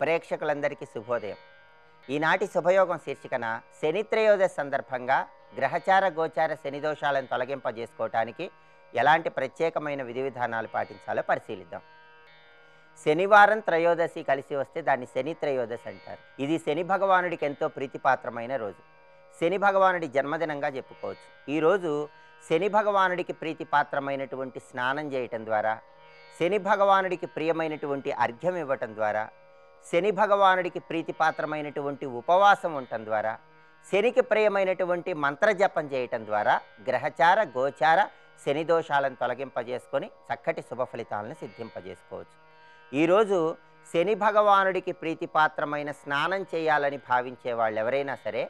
ప్రేక్షకులందరికీ శుభోదయం. ఈనాటి శుభయోగం శీర్షికన శని త్రయోదశి సందర్భంగా గ్రహచార గోచార శని దోషాలను తొలగింపజేసుకోవటానికి ఎలాంటి ప్రత్యేకమైన విధి విధానాలు పాటించాలో పరిశీలిద్దాం. శనివారం త్రయోదశి కలిసి వస్తే దాన్ని శని త్రయోదశి అంటారు. ఇది శని భగవానుడికి ఎంతో ప్రీతిపాత్రమైన రోజు. శని భగవానుడి జన్మదినంగా చెప్పుకోవచ్చు. ఈరోజు శని భగవానుడికి ప్రీతిపాత్రమైనటువంటి స్నానం చేయటం ద్వారా శని భగవానుడికి ప్రియమైనటువంటి అర్ఘ్యం ఇవ్వటం ద్వారా శని భగవానుడికి ప్రీతిపాత్రమైనటువంటి ఉపవాసం ఉండటం ద్వారా శనికి ప్రియమైనటువంటి మంత్రజపం చేయటం ద్వారా గ్రహచార గోచార శని దోషాలను తొలగింపజేసుకొని చక్కటి శుభ ఫలితాలను సిద్ధింపజేసుకోవచ్చు. ఈరోజు శని భగవానుడికి ప్రీతిపాత్రమైన స్నానం చేయాలని భావించే వాళ్ళు ఎవరైనా సరే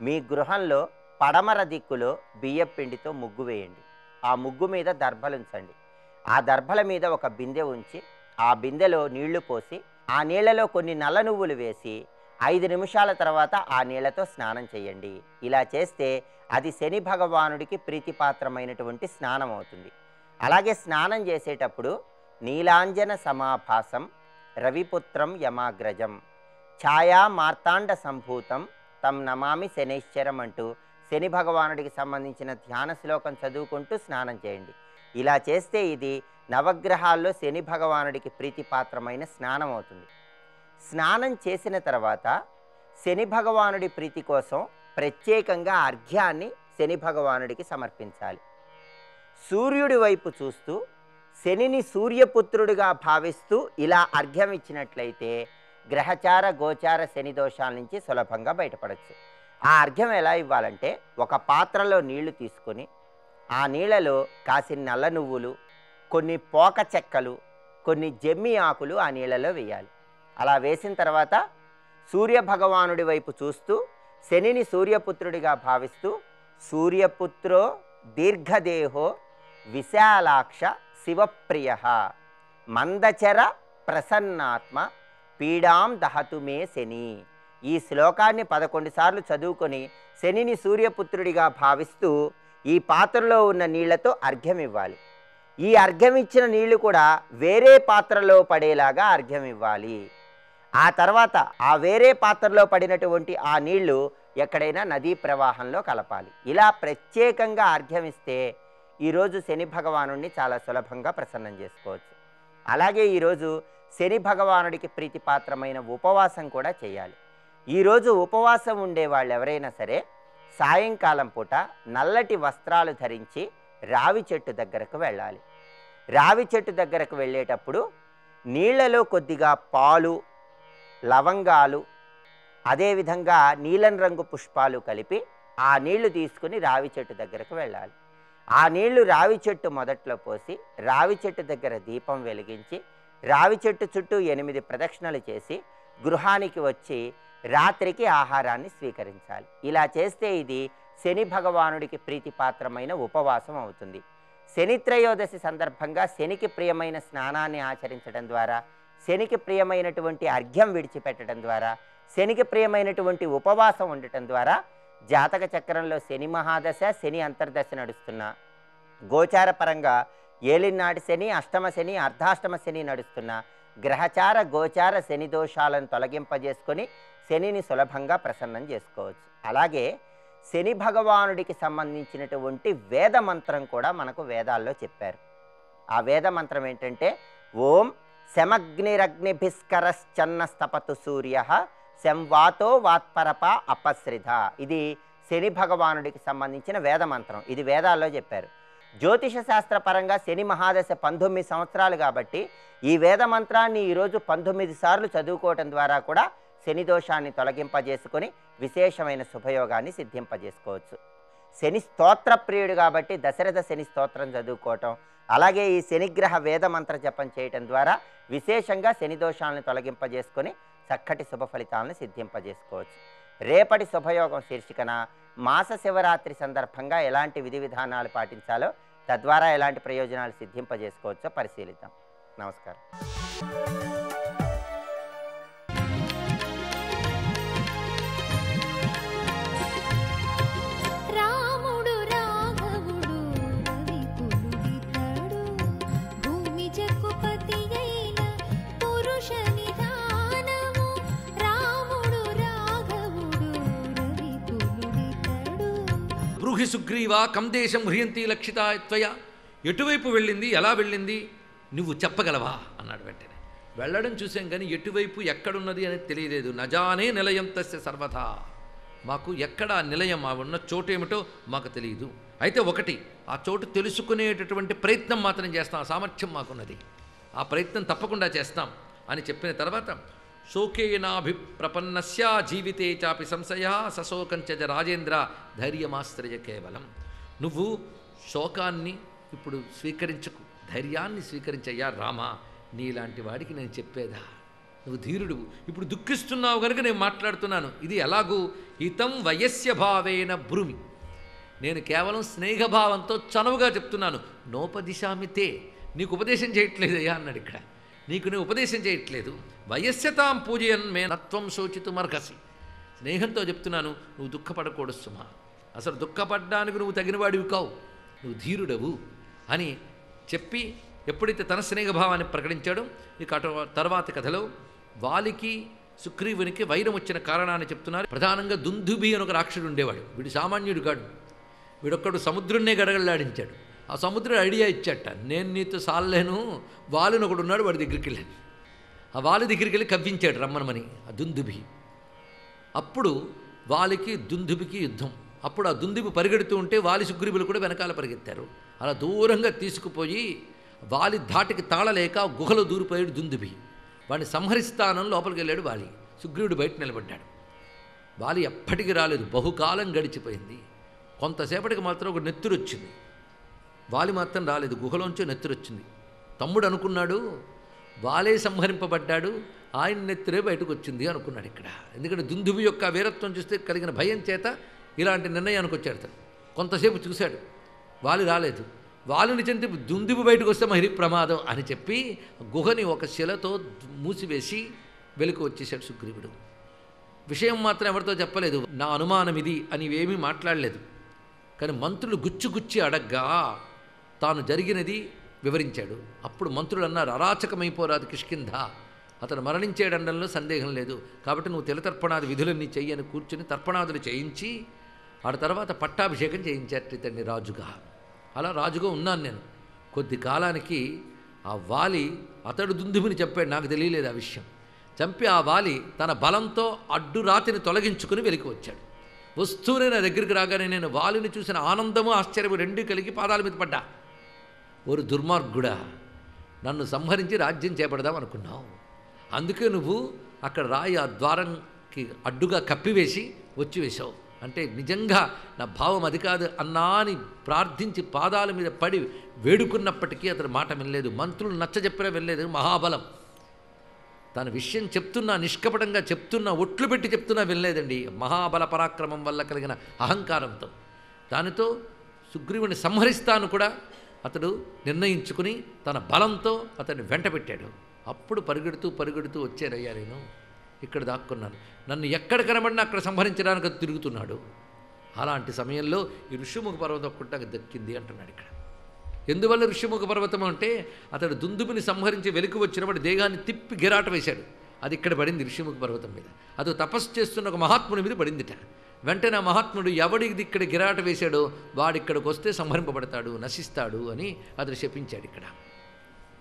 మీ గృహంలో పడమర దిక్కులో బియ్యం పిండితో ముగ్గు వేయండి. ఆ ముగ్గు మీద దర్భలుంచండి. ఆ దర్భల మీద ఒక బిందె ఉంచి ఆ బిందెలో నీళ్ళు పోసి ఆ నీళ్ళలో కొన్ని నల్ల నువ్వులు వేసి ఐదు నిమిషాల తర్వాత ఆ నీళ్ళతో స్నానం చేయండి. ఇలా చేస్తే అది శని భగవానుడికి ప్రీతిపాత్రమైనటువంటి స్నానం అవుతుంది. అలాగే స్నానం చేసేటప్పుడు నీలాంజన సమాభాసం రవిపుత్రం యమాగ్రజం ఛాయా మార్తాండ సంభూతం తం నమామి శనైశ్చరం అంటూ శని భగవానుడికి సంబంధించిన ధ్యాన శ్లోకం చదువుకుంటూ స్నానం చేయండి. ఇలా చేస్తే ఇది నవగ్రహాల్లో శని భగవానుడికి ప్రీతిపాత్రమైన స్నానం అవుతుంది. స్నానం చేసిన తర్వాత శని భగవానుడి ప్రీతి కోసం ప్రత్యేకంగా అర్ఘ్యాన్ని శని భగవానుడికి సమర్పించాలి. సూర్యుడి వైపు చూస్తూ శనిని సూర్యపుత్రుడిగా భావిస్తూ ఇలా అర్ఘ్యం ఇచ్చినట్లయితే గ్రహచార గోచార శని దోషాల నుంచి సులభంగా బయటపడవచ్చు ఆ అర్ఘ్యం ఎలా ఇవ్వాలంటే ఒక పాత్రలో నీళ్ళు తీసుకొని ఆ నీళ్ళలో కాసిన నల్ల నువ్వులు కొన్ని పోక చెక్కలు కొన్ని జమ్మి ఆకులు ఆ నీళ్ళలో వేయాలి. అలా వేసిన తర్వాత సూర్య భగవానుడి వైపు చూస్తూ శనిని సూర్యపుత్రుడిగా భావిస్తూ సూర్యపుత్రో దీర్ఘదేహో విశాలాక్ష శివప్రియ మందచర ప్రసన్నాత్మ పీడాం దహతుమే శని. ఈ శ్లోకాన్ని పదకొండు సార్లు చదువుకొని శనిని సూర్యపుత్రుడిగా భావిస్తూ ఈ పాత్రలో ఉన్న నీళ్ళతో అర్ఘ్యం ఇవ్వాలి ఈ అర్ఘ్యం ఇచ్చిన నీళ్ళు కూడా వేరే పాత్రలో పడేలాగా అర్ఘ్యం ఇవ్వాలి. ఆ తర్వాత ఆ వేరే పాత్రలో పడినటువంటి ఆ నీళ్ళు ఎక్కడైనా నదీ ప్రవాహంలో కలపాలి. ఇలా ప్రత్యేకంగా అర్ఘ్యమిస్తే ఈరోజు శని భగవానుడిని చాలా సులభంగా ప్రసన్నం చేసుకోవచ్చు. అలాగే ఈరోజు శని భగవానుడికి ప్రీతిపాత్రమైన ఉపవాసం కూడా చేయాలి. ఈరోజు ఉపవాసం ఉండే వాళ్ళు ఎవరైనా సరే సాయంకాలం పూట నల్లటి వస్త్రాలు ధరించి రావి చెట్టు దగ్గరకు వెళ్ళాలి. రావి చెట్టు దగ్గరకు వెళ్ళేటప్పుడు నీళ్ళలో కొద్దిగా పాలు లవంగాలు అదేవిధంగా నీలం రంగు పుష్పాలు కలిపి ఆ నీళ్ళు తీసుకుని రావి చెట్టు దగ్గరకు వెళ్ళాలి. ఆ నీళ్ళు రావి చెట్టు మొదట్లో పోసి రావి చెట్టు దగ్గర దీపం వెలిగించి రావి చెట్టు చుట్టూ ఎనిమిది ప్రదక్షిణలు చేసి గృహానికి వచ్చి రాత్రికి ఆహారాన్ని స్వీకరించాలి. ఇలా చేస్తే ఇది శని భగవానుడికి ప్రీతిపాత్రమైన ఉపవాసం అవుతుంది. శని త్రయోదశి సందర్భంగా శనికి ప్రియమైన స్నానాన్ని ఆచరించడం ద్వారా శనికి ప్రియమైనటువంటి అర్ఘ్యం విడిచిపెట్టడం ద్వారా శనికి ప్రియమైనటువంటి ఉపవాసం ఉండటం ద్వారా జాతక చక్రంలో శని మహాదశ శని అంతర్దశ నడుస్తున్న గోచార పరంగా ఏలినాటి శని అష్టమ శని అర్ధాష్టమ శని నడుస్తున్న గ్రహచార గోచార శని దోషాలను తొలగింపజేసుకొని శనిని సులభంగా ప్రసన్నం చేసుకోవచ్చు. అలాగే శని భగవానుడికి సంబంధించినటువంటి వేద మంత్రం కూడా మనకు వేదాల్లో చెప్పారు. ఆ వేద మంత్రం ఏంటంటే ఓం శమగ్నిరగ్నిభిస్కరశ్చన్న స్తపతు సూర్య శంవాతో వాత్పరప అపశ్రిధ ఇది శని భగవానుడికి సంబంధించిన వేద మంత్రం. ఇది వేదాల్లో చెప్పారు. జ్యోతిష శాస్త్ర పరంగా శని మహాదశ పంతొమ్మిది సంవత్సరాలు కాబట్టి ఈ వేద మంత్రాన్ని ఈరోజు పంతొమ్మిది సార్లు చదువుకోవటం ద్వారా కూడా శని దోషాన్ని తొలగింపజేసుకొని విశేషమైన శుభయోగాన్ని సిద్ధింపజేసుకోవచ్చు. శని స్తోత్ర ప్రియుడు కాబట్టి దశరథ శని స్తోత్రం చదువుకోవటం అలాగే ఈ శనిగ్రహ వేద మంత్ర జపం చేయటం ద్వారా విశేషంగా శని దోషాలను తొలగింపజేసుకొని చక్కటి శుభ ఫలితాలను సిద్ధింపజేసుకోవచ్చు. రేపటి శుభయోగం శీర్షికన మాస శివరాత్రి సందర్భంగా ఎలాంటి విధి విధానాలు పాటించాలో తద్వారా ఎలాంటి ప్రయోజనాలు సిద్ధింపజేసుకోవచ్చో పరిశీలిద్దాం. నమస్కారం. బ్రూహి సుగ్రీవా కం దేశం హ్రియంతి లక్షిత త్వయ. ఎటువైపు వెళ్ళింది ఎలా వెళ్ళింది నువ్వు చెప్పగలవా? అన్నాడు వెంటనే. వెళ్ళడం చూసాం కానీ ఎటువైపు ఎక్కడున్నది అనేది తెలియలేదు. నజానే నిలయం తస్య సర్వథా. మాకు ఎక్కడ ఆ నిలయం ఆ ఉన్న చోటు ఏమిటో మాకు తెలియదు. అయితే ఒకటి ఆ చోటు తెలుసుకునేటటువంటి ప్రయత్నం మాత్రం చేస్తాం. సామర్థ్యం మాకున్నది. ఆ ప్రయత్నం తప్పకుండా చేస్తాం అని చెప్పిన తర్వాత శోకేనాభిప్రపన్నస్య జీవితే చాపి సంశయ సశోకంచజ రాజేంద్ర ధైర్యమాశ్రయ కేవలం. నువ్వు శోకాన్ని ఇప్పుడు స్వీకరించకు ధైర్యాన్ని స్వీకరించయ్యా రామా నీలాంటి వాడికి నేను చెప్పేదా? నువ్వు ధీరుడు ఇప్పుడు దుఃఖిస్తున్నావు కనుక నేను మాట్లాడుతున్నాను. ఇది ఎలాగూ? హితం వయస్య భావేన భ్రూమి నేను కేవలం స్నేహభావంతో చనువుగా చెప్తున్నాను. నోపదిశామితే నీకు ఉపదేశం చేయట్లేదయ్యా అన్నాడు ఇక్కడ. నీకు నేను ఉపదేశం చేయట్లేదు. వయస్యతాం పూజయన్ మే నత్వం శోచితు మర్హసి. స్నేహంతో చెప్తున్నాను నువ్వు దుఃఖపడకూడదు సుమా. అసలు దుఃఖపడ్డానికి నువ్వు తగినవాడివి కావు. నువ్వు ధీరుడవు అని చెప్పి ఎప్పుడైతే తన స్నేహభావాన్ని ప్రకటించాడో ఇక తర్వాత కథలో వాలికి సుగ్రీవునికి వైరం వచ్చిన కారణాన్ని చెప్తున్నారు. ప్రధానంగా దుందుబి అని ఒక రాక్షసుడు ఉండేవాడు. వీడు సామాన్యుడు కాడు. వీడొక్కడు సముద్రున్నే గడగడలాడించాడు. ఆ సముద్రుడు ఐడియా ఇచ్చట. నేను నీతో సాల్లేను. వాలుని ఒకడు ఉన్నాడు వాడి దగ్గరికి వెళ్ళాను. ఆ వాలి దగ్గరికి వెళ్ళి కవ్వించాడు రమ్మనమని ఆ దుందుభి. అప్పుడు వాలికి దుందుబికి యుద్ధం. అప్పుడు ఆ దుందుబి పరిగెడుతూ ఉంటే వాలి సుగ్రీవులు కూడా వెనకాల పరిగెత్తారు. అలా దూరంగా తీసుకుపోయి వాలి ధాటికి తాళలేక గుహలో దూరిపోయాడు దుందుబి వాడిని సంహరిస్తానని లోపలికి వెళ్ళాడు వాలి. సుగ్రీవుడు బయట నిలబడ్డాడు. వాలి ఎప్పటికీ రాలేదు. బహుకాలం గడిచిపోయింది. కొంతసేపటికి మాత్రం ఒక నెత్తురు వచ్చింది వాలి మాత్రం రాలేదు గుహలోంచి నెత్తురొచ్చింది. తమ్ముడు అనుకున్నాడు వాలే సంహరింపబడ్డాడు ఆయన నెత్తిరే బయటకు వచ్చింది అనుకున్నాడు ఇక్కడ. ఎందుకంటే దుందుబి యొక్క వీరత్వం చూస్తే కలిగిన భయం చేత ఇలాంటి నిర్ణయానికి వచ్చాడు తను. కొంతసేపు చూశాడు వాలి రాలేదు. వాలిని చెంది దుందుబు బయటకు వస్తే మహిరి ప్రమాదం అని చెప్పి గుహని ఒక శిలతో మూసివేసి వెలుకు వచ్చేసాడు సుగ్రీవుడు. విషయం మాత్రం ఎవరితో చెప్పలేదు నా అనుమానం ఇది అని ఏమీ మాట్లాడలేదు. కానీ మంత్రులు గుచ్చి గుచ్చి అడగ్గా తాను జరిగినది వివరించాడు. అప్పుడు మంత్రులు అన్నారు అరాచకమైపోరాదు కిష్కింధ. అతను మరణించేడండంలో సందేహం లేదు. కాబట్టి నువ్వు తిలతర్పణాది విధులన్నీ చెయ్యని కూర్చుని తర్పణాదులు చేయించి ఆ తర్వాత పట్టాభిషేకం చేయించారు ఇతన్ని రాజుగా. అలా రాజుగా ఉన్నాను నేను. కొద్ది కాలానికి ఆ వాలి అతడు దుందుమిని చెప్పాడు. నాకు తెలియలేదు ఆ విషయం. చంపి ఆ వాలి తన బలంతో అడ్డు రాతిని తొలగించుకుని వెలికి వచ్చాడు. వస్తూనే నా దగ్గరికి రాగానే నేను వాలిని చూసిన ఆనందము ఆశ్చర్యము రెండు కలిగి పాదాల మీద పడ్డా. ఓరు దుర్మార్గుడా నన్ను సంహరించి రాజ్యం చేపడదాం అనుకున్నావు. అందుకే నువ్వు అక్కడ రాయి ఆ ద్వారంకి అడ్డుగా కప్పివేసి వచ్చి వేశావు అంటే నిజంగా నా భావం అది కాదు అన్నా అని ప్రార్థించి పాదాల మీద పడి వేడుకున్నప్పటికీ అతను మాట వినలేదు. మంత్రులు నచ్చజెప్పినా వినలేదు. మహాబలం. తన విషయం చెప్తున్నా నిష్కపటంగా చెప్తున్నా ఒట్లు పెట్టి చెప్తున్నా వినలేదండి. మహాబల పరాక్రమం వల్ల కలిగిన అహంకారంతో. దానితో సుగ్రీవుని సంహరిస్తాను కూడా అతడు నిర్ణయించుకుని తన బలంతో అతన్ని వెంటబెట్టాడు. అప్పుడు పరిగెడుతూ పరిగెడుతూ వచ్చారయ్యా నేను. ఇక్కడ దాక్కున్నాను. నన్ను ఎక్కడ కనబడినా అక్కడ సంహరించడానికి అది తిరుగుతున్నాడు. అలాంటి సమయంలో ఈ ఋషిముఖ పర్వతం ఒక్కటి నాకు దక్కింది అంటున్నాడు ఇక్కడ. ఎందువల్ల ఋషిముఖ పర్వతం అంటే అతడు దుందుబిని సంహరించి వెలికి వచ్చినప్పుడు దేహాన్ని తిప్పి గిరాట వేశాడు. అది ఇక్కడ పడింది ఋషిముఖ పర్వతం మీద. అది తపస్సు చేస్తున్న ఒక మహాత్ముని మీద పడిందిట. వెంటనే మహాత్ముడు ఎవడికి ఇక్కడ గిరాట వేశాడో వాడు ఇక్కడికి వస్తే సంహరింపబడతాడు నశిస్తాడు అని అతడు శపించాడు ఇక్కడ.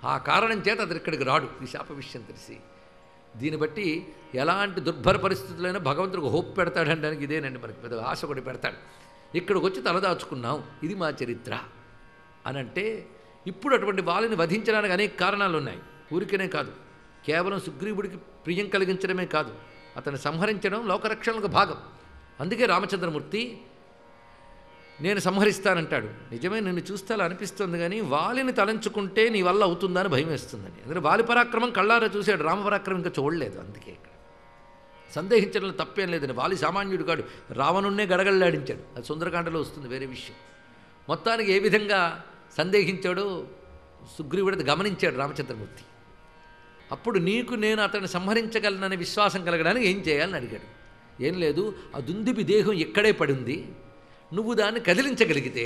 ఆ కారణం చేత అతడు ఇక్కడికి రాడు ఈ శాప విషయం తెలిసి. దీన్ని బట్టి ఎలాంటి దుర్భర పరిస్థితులైనా భగవంతుడికి హోప్ పెడతాడనడానికి ఇదేనండి మనకి పెద్ద ఆశ కూడా పెడతాడు. ఇక్కడికి వచ్చి తలదాచుకున్నాం ఇది మా చరిత్ర అని అంటే ఇప్పుడు అటువంటి వాళ్ళని వధించడానికి అనేక కారణాలు ఉన్నాయి ఊరికనే కాదు కేవలం సుగ్రీవుడికి ప్రియం కలిగించడమే కాదు అతను సంహరించడం లోకరక్షణకు భాగం. అందుకే రామచంద్రమూర్తి నేను సంహరిస్తానంటాడు. నిజమే నిన్ను చూస్తే అలా అనిపిస్తుంది కానీ వాలిని తలంచుకుంటే నీ వల్ల అవుతుందని భయం వేస్తుందని. అందుకే వాలి పరాక్రమం కళ్ళారా చూశాడు. రామపరాక్రమం ఇంకా చూడలేదు అందుకే ఇక్కడ. సందేహించడంలో తప్పేం లేదని. వాలి సామాన్యుడు కాడు. రావణున్నే గడగడలాడించాడు. అది సుందరకాండలో వస్తుంది వేరే విషయం. మొత్తానికి ఏ విధంగా సందేహించాడో సుగ్రీవుడు గమనించాడు రామచంద్రమూర్తి. అప్పుడు నీకు నేను అతన్ని సంహరించగలననే విశ్వాసం కలగడానికి ఏం చేయాలని అడిగాడు. ఏం లేదు ఆ దుందుబి దేహం ఎక్కడే పడింది? నువ్వు దాన్ని కదిలించగలిగితే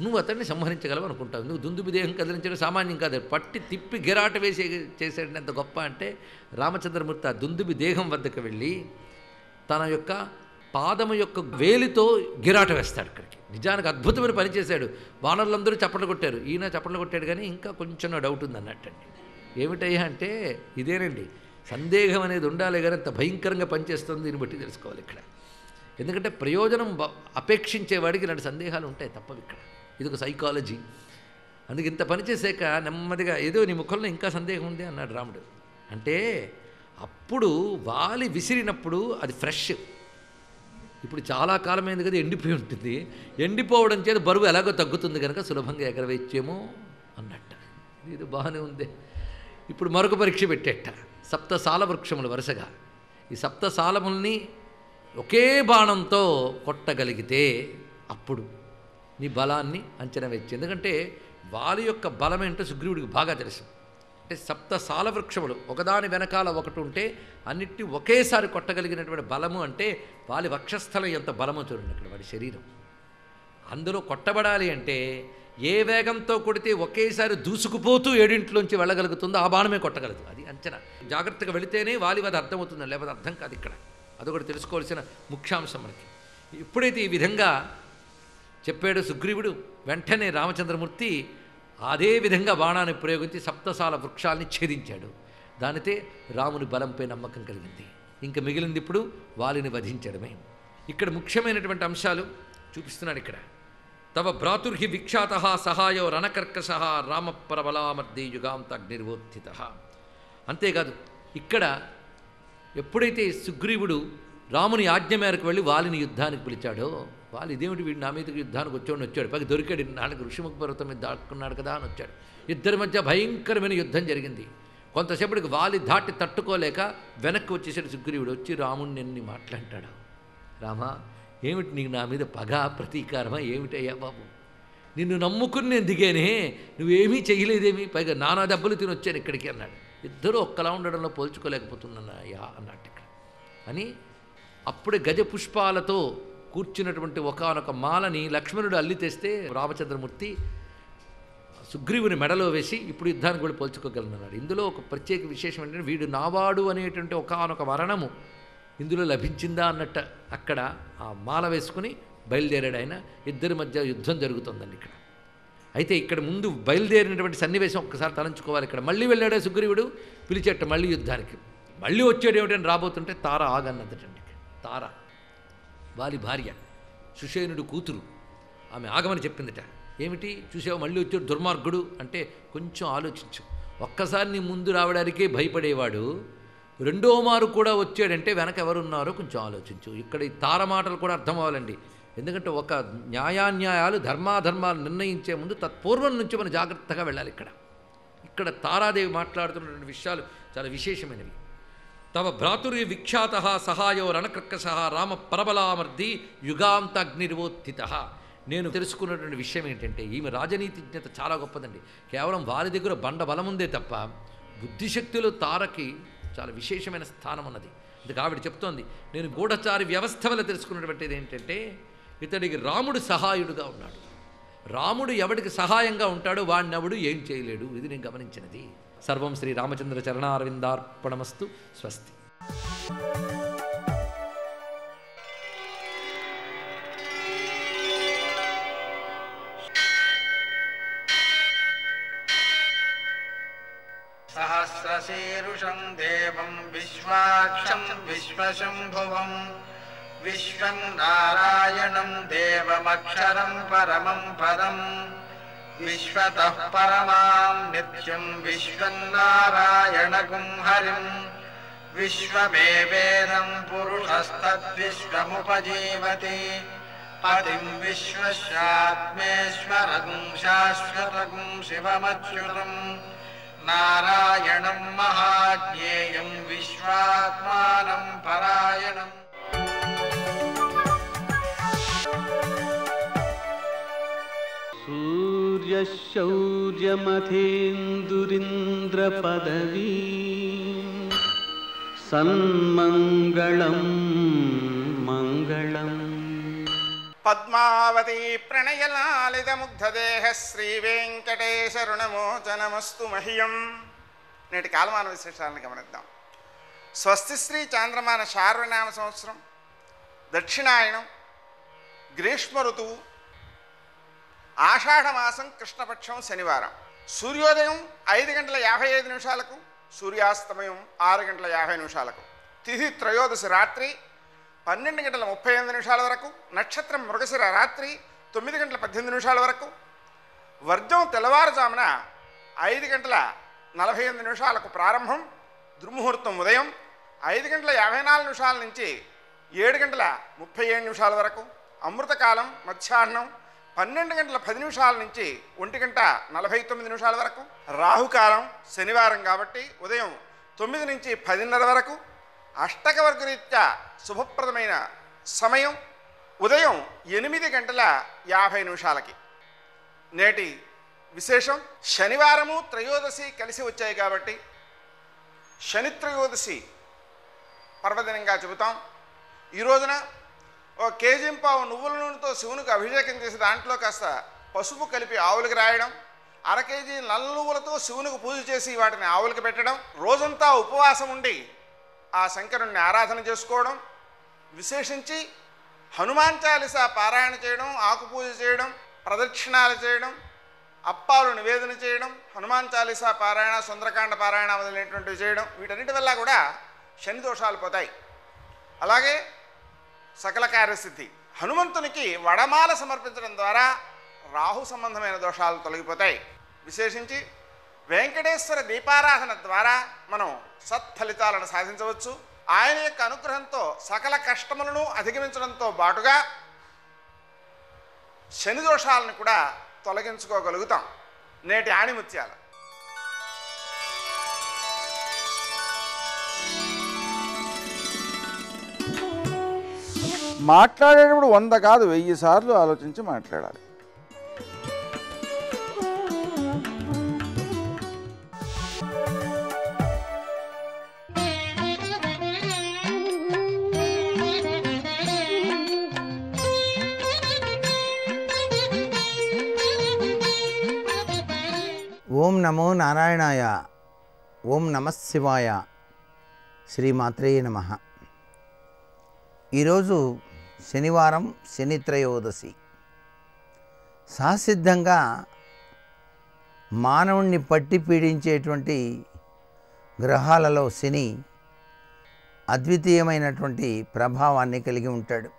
నువ్వు అతన్ని సంహరించగలవు అనుకుంటావు. నువ్వు దుందుబి దేహం కదిలించడం సామాన్యం కాదు. పట్టి తిప్పి గిరాట వేసే చేసేట ఎంత గొప్ప అంటే రామచంద్రమూర్తి ఆ దుందుబి దేహం వద్దకు వెళ్ళి తన యొక్క పాదము యొక్క వేలితో గిరాట వేస్తాడు ఇక్కడికి నిజానికి అద్భుతమైన పని చేశాడు. వానరులందరూ చప్పట్లు కొట్టారు. ఈయన చప్పట్లు కొట్టాడు కానీ ఇంకా కొంచెం డౌట్ ఉంది అన్నట్టండి ఏమిటయ్యా అంటే ఇదేనండి. సందేహం అనేది ఉండాలి కానీ అంత భయంకరంగా పనిచేస్తుంది దీన్ని బట్టి తెలుసుకోవాలి ఇక్కడ. ఎందుకంటే ప్రయోజనం అపేక్షించేవాడికి ఇలాంటి సందేహాలు ఉంటాయి తప్పవి ఇక్కడ. ఇది ఒక సైకాలజీ. అందుకు ఇంత పని చేశాక నెమ్మదిగా ఏదో నీ ముఖంలో ఇంకా సందేహం ఉంది అన్నాడు రాముడు. అంటే అప్పుడు వాలి విసిరినప్పుడు అది ఫ్రెష్. ఇప్పుడు చాలా కాలమైంది కదా ఎండిపోయి ఉంటుంది. ఎండిపోవడం చేత బరువు ఎలాగో తగ్గుతుంది కనుక సులభంగా ఎగరవేచ్చేమో అన్నట్ట. ఇది బాగానే ఉంది. ఇప్పుడు మరొక పరీక్ష పెట్టేట. సప్తసాల వృక్షములు వరుసగా. ఈ సప్తసాలముల్ని ఒకే బాణంతో కొట్టగలిగితే అప్పుడు నీ బలాన్ని అంచనా వేయచ్చు. ఎందుకంటే వాలి యొక్క బలం ఏంటో సుగ్రీవుడికి బాగా తెలుసు. అంటే సప్త సాల వృక్షములు ఒకదాని వెనకాల ఒకటి ఉంటే అన్నిటిని ఒకేసారి కొట్టగలిగినటువంటి బలము అంటే వాలి వక్షస్థలం ఎంత బలమో చూడండి అక్కడ వాడి శరీరం. అందులో కొట్టబడాలి అంటే ఏ వేగంతో కొడితే ఒకేసారి దూసుకుపోతూ ఏడింట్లోంచి వెళ్ళగలుగుతుందో ఆ బాణమే కొట్టగలదు. అది అంచనా. జాగ్రత్తగా వెళితేనే వాలి అది అర్థమవుతుంది లేకపోతే అర్థం కాదు ఇక్కడ. అదొకటి తెలుసుకోవాల్సిన ముఖ్యాంశం మనకి. ఎప్పుడైతే ఈ విధంగా చెప్పాడు సుగ్రీవుడు వెంటనే రామచంద్రమూర్తి అదే విధంగా బాణాన్ని ప్రయోగించి సప్తసాల వృక్షాలని ఛేదించాడు. దానితే రాముని బలంపై నమ్మకం కలిగింది. ఇంకా మిగిలింది ఇప్పుడు వాలిని వధించడమే. ఇక్కడ ముఖ్యమైనటువంటి అంశాలు చూపిస్తున్నాడు ఇక్కడ. తవ భ్రాతుర్హి విఖ్యాత సహాయో రణకర్కశ రామప్రబలామర్ది యుగాంత అగ్నిర్వోత్థిత అంతేకాదు ఇక్కడ ఎప్పుడైతే సుగ్రీవుడు రాముని ఆజ్ఞ మేరకు వెళ్ళి వాలిని యుద్ధానికి పిలిచాడో వాళ్ళు ఇదేమిటి వీడు నా మీదకి యుద్ధానికి వచ్చాడు వచ్చాడు పైకి దొరికాడు నాన్నకి ఋషిముఖ పర్వతం మీద దాక్కున్నాడు కదా అని వచ్చాడు. ఇద్దరి మధ్య భయంకరమైన యుద్ధం జరిగింది. కొంతసేపటికి వాలి దాటి తట్టుకోలేక వెనక్కి వచ్చేసాడు సుగ్రీవుడు వచ్చి రాముణ్ణి ఎన్ని మాట్లాంటాడు రామా ఏమిటి నీకు నా మీద పగ ప్రతీకారమా? ఏమిటయ్యా బాబు? నిన్ను నమ్ముకుని నేను దిగానే నువ్వేమీ చేయలేదేమి పైగా నానా దెబ్బలు తినొచ్చాను ఇక్కడికి అన్నాడు. ఇద్దరు ఒక్కలా ఉండడంలో పోల్చుకోలేకపోతున్నానయ్యా అన్నట్టు ఇక్కడ. అని అప్పుడే గజ పుష్పాలతో కూర్చున్నటువంటి ఒకానొక మాలని లక్ష్మణుడు అల్లి తెస్తే రామచంద్రమూర్తి సుగ్రీవుని మెడలో వేసి ఇప్పుడు యుద్ధానికి కూడా పోల్చుకోగలనన్నాడు. ఇందులో ఒక ప్రత్యేక విశేషం ఏంటంటే వీడు నావాడు అనేటువంటి ఒకానొక మరణము ఇందులో లభించిందా అన్నట్ట అక్కడ ఆ మాల వేసుకుని బయలుదేరాడు ఆయన. ఇద్దరి మధ్య యుద్ధం జరుగుతుందండి ఇక్కడ. అయితే ఇక్కడ ముందు బయలుదేరినటువంటి సన్నివేశం ఒక్కసారి తలంచుకోవాలి ఇక్కడ. మళ్ళీ వెళ్ళాడే సుగ్రీవుడు? పిలిచేట మళ్ళీ యుద్ధానికి. మళ్ళీ వచ్చాడు ఏమిటని రాబోతుంటే తార ఆగన్నదటండి తార. వారి భార్య. సుషేనుడు కూతురు. ఆమె ఆగమని చెప్పిందట. ఏమిటి? చూసావు? మళ్ళీ వచ్చాడు దుర్మార్గుడు అంటే కొంచెం ఆలోచించు. ఒక్కసారి నీ ముందు రావడానికే భయపడేవాడు రెండో మారు కూడా వచ్చాడంటే వెనక ఎవరున్నారో కొంచెం ఆలోచించు. ఇక్కడ ఈ తార మాటలు కూడా అర్థం అవ్వాలండి. ఎందుకంటే ఒక న్యాయాన్యాయాలు ధర్మాధర్మాలు నిర్ణయించే ముందు తత్పూర్వం నుంచి మనం జాగ్రత్తగా వెళ్ళాలి ఇక్కడ. ఇక్కడ తారాదేవి మాట్లాడుతున్నటువంటి విషయాలు చాలా విశేషమైనవి. తవ భ్రాతురి విఖ్యాత సహాయో రణకర్కశ రామ ప్రబలామర్ది యుగాంతగ్నిర్వోత్థిత. నేను తెలుసుకున్నటువంటి విషయం ఏంటంటే ఈమె రాజనీతిజ్ఞత చాలా గొప్పదండి. కేవలం వారి దగ్గర బండ బలం ఉందే తప్ప బుద్ధిశక్తులు తారకి చాలా విశేషమైన స్థానం ఉన్నది. అందుకు ఆవిడ చెప్తోంది నేను గూఢచారి వ్యవస్థ వల్ల తెలుసుకున్నటువంటిది ఏంటంటే ఇతడికి రాముడు సహాయుడుగా ఉన్నాడు. రాముడు ఎవడికి సహాయంగా ఉంటాడో వాడినెవడు ఏం చేయలేడు. ఇది నేను గమనించినది. సర్వం శ్రీ రామచంద్ర చరణారవిందార్పణమస్తు. స్వస్తి. ीरुषम् देवम् विश्वाक्षम् विश्वशम्भुवम् विश्वम् नारायणम् देवमक्षरम् परमम् पदम् विश्वतः परमाम् नित्यम् विश्वम् नारायणकुं हरिम् विश्वमेवेदम् पुरुषस्तद्विश्वमुपजीवति पतिम् विश्वस्यात्मेश्वरम् शाश्वतम् शिवमज्जुनम् നാരായണം മഹാജ്ഞേയം വിശ്വാത്മാനം പരായണം. സൂര്യശൗര്യമധേന്ദുരിന്ദ്രപദവീ സന്മംഗളം മംഗളം. పద్మావతి ప్రణయలాలితముగ్ధదేహ శ్రీ వెంకటేశరుణమోచనమస్తు మహ్యం. నేటి కాలమాన విశేషాలను గమనిద్దాం. స్వస్తి శ్రీ చాంద్రమాన శార్వనామ సంవత్సరం దక్షిణాయనం గ్రీష్మ ఋతువు ఆషాఢమాసం కృష్ణపక్షం శనివారం. సూర్యోదయం ఐదు గంటల యాభై ఐదు నిమిషాలకు సూర్యాస్తమయం ఆరు గంటల యాభై నిమిషాలకు. తిథి త్రయోదశి రాత్రి పన్నెండు గంటల ముప్పై ఎనిమిది నిమిషాల వరకు నక్షత్రం మృగశిర రాత్రి తొమ్మిది గంటల పద్దెనిమిది నిమిషాల వరకు వర్జం తెల్లవారుజామున ఐదు గంటల నలభై ఎనిమిది నిమిషాలకు ప్రారంభం దుర్ముహూర్తం ఉదయం ఐదు గంటల యాభై నాలుగు నిమిషాల నుంచి ఏడు గంటల ముప్పై ఏడు నిమిషాల వరకు అమృతకాలం మధ్యాహ్నం పన్నెండు గంటల పది నిమిషాల నుంచి ఒంటి గంట నలభై తొమ్మిది నిమిషాల వరకు రాహుకాలం శనివారం కాబట్టి ఉదయం తొమ్మిది నుంచి పదిన్నర వరకు అష్టకవర్గరీత్యా శుభప్రదమైన సమయం ఉదయం ఎనిమిది గంటల యాభై నిమిషాలకి. నేటి విశేషం శనివారము త్రయోదశి కలిసి వచ్చాయి కాబట్టి శని త్రయోదశి పర్వదినంగా చెబుతాం. ఈ రోజున ఓ కేజీ పావు నువ్వుల నూనెతో శివునికి అభిషేకం చేసి దాంట్లో కాస్త పసుపు కలిపి ఆవులకి రాయడం అర కేజీ నల్ల నువ్వులతో శివునికి పూజ చేసి వాటిని ఆవులకి పెట్టడం రోజంతా ఉపవాసం ఉండి ఆ శంకరుణ్ణి ఆరాధన చేసుకోవడం విశేషించి హనుమాన్ చాలిస పారాయణ చేయడం ఆకుపూజ చేయడం ప్రదక్షిణాలు చేయడం అప్పాలు నివేదన చేయడం హనుమాన్ చాలీస పారాయణ సుందరకాండ పారాయణ మొదలైనటువంటివి చేయడం వీటన్నిటి వల్ల కూడా శని దోషాలు పోతాయి. అలాగే సకల కార్యసిద్ధి. హనుమంతునికి వడమాల సమర్పించడం ద్వారా రాహు సంబంధమైన దోషాలు తొలగిపోతాయి. విశేషించి వెంకటేశ్వర దీపారాధన ద్వారా మనం సత్ఫలితాలను సాధించవచ్చు. ఆయన యొక్క అనుగ్రహంతో సకల కష్టములను అధిగమించడంతో బాటుగా శని దోషాలను కూడా తొలగించుకోగలుగుతాం. నేటి ఆణిముత్యాలు. మాట్లాడేటప్పుడు వంద కాదు వెయ్యి సార్లు ఆలోచించి మాట్లాడాలి. ఓం నమో నారాయణాయ. ఓం నమశివాయ శ్రీమాత్రేయ నమ. ఈరోజు శనివారం శని త్రయోదశి. సహసిద్ధంగా మానవుణ్ణి పట్టి పీడించేటువంటి గ్రహాలలో శని అద్వితీయమైనటువంటి ప్రభావాన్ని కలిగి ఉంటాడు.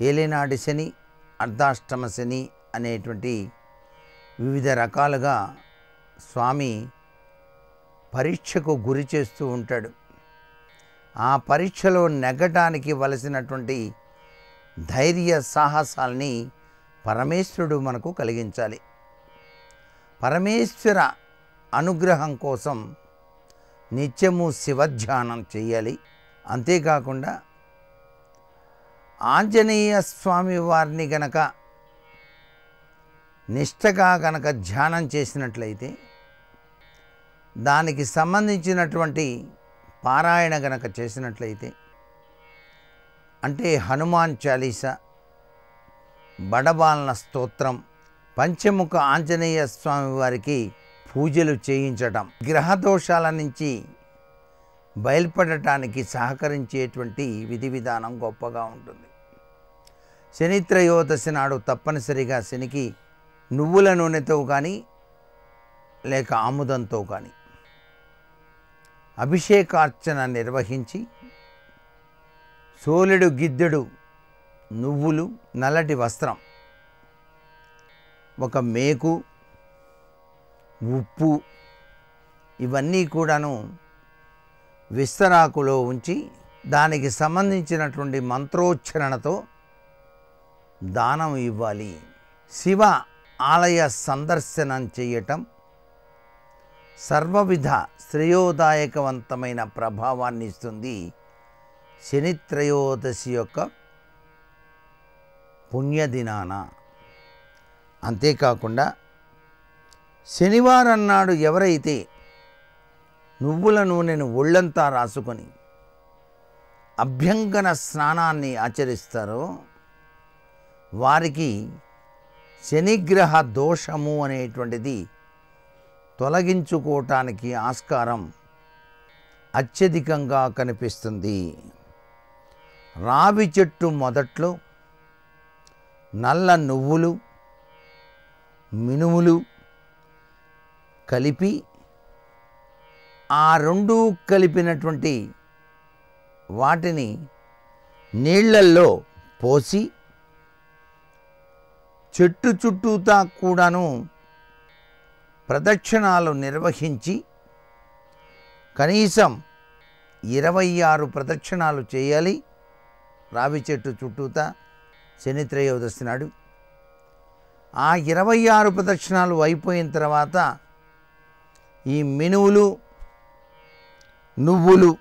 ఏలినాటి శని అర్ధాష్టమ శని అనేటువంటి వివిధ రకాలుగా స్వామి పరీక్షకు గురి చేస్తూ ఉంటాడు. ఆ పరీక్షలో నెగ్గటానికి వలసినటువంటి ధైర్య సాహసాల్ని పరమేశ్వరుడు మనకు కలిగించాలి. పరమేశ్వర అనుగ్రహం కోసం నిత్యము శివధ్యానం చేయాలి. అంతేకాకుండా ఆంజనేయ స్వామి వారిని గనక నిష్టగా గనక ధ్యానం చేసినట్లయితే దానికి సంబంధించినటువంటి పారాయణ గనక చేసినట్లయితే అంటే హనుమాన్ చాలీస బడబాలన స్తోత్రం పంచముఖ ఆంజనేయ స్వామి వారికి పూజలు చేయించటం గ్రహ దోషాల నుంచి బయలుపడటానికి సహకరించేటువంటి విధి విధానం గొప్పగా ఉంటుంది. శనిత్రయోదశి నాడు తప్పనిసరిగా శనికి నువ్వుల నూనెతో కానీ లేక ఆముదంతో కానీ అభిషేకార్చన నిర్వహించి సోలెడు గిద్దెడు నువ్వులు నల్లటి వస్త్రం ఒక మేకు ఉప్పు ఇవన్నీ కూడాను విస్తరాకులో ఉంచి దానికి సంబంధించినటువంటి మంత్రోచ్చరణతో దానం ఇవ్వాలి. శివ ఆలయ సందర్శనం చేయటం సర్వవిధ శ్రేయోదాయకవంతమైన ప్రభావాన్ని ఇస్తుంది శనిత్రయోదశి యొక్క పుణ్యదినాన. అంతేకాకుండా శనివారం నాడు ఎవరైతే నువ్వుల నూనెను ఒళ్ళంతా రాసుకొని అభ్యంగన స్నానాన్ని ఆచరిస్తారో వారికి శనిగ్రహ దోషము అనేటువంటిది తొలగించుకోవటానికి ఆస్కారం అత్యధికంగా కనిపిస్తుంది. రావి చెట్టు మొదట్లో నల్ల నువ్వులు మినుములు కలిపి ఆ రెండు కలిపినటువంటి వాటిని నీళ్ళల్లో పోసి చెట్టు చుట్టూతా కూడాను ప్రదక్షిణాలు నిర్వహించి కనీసం ఇరవై ఆరు ప్రదక్షిణాలు చేయాలి. రావి చెట్టు చుట్టూతా శని త్రయోదశి నాడు. ఆ ఇరవై ఆరు ప్రదక్షిణాలు అయిపోయిన తర్వాత ఈ మినువులు నువ్వులు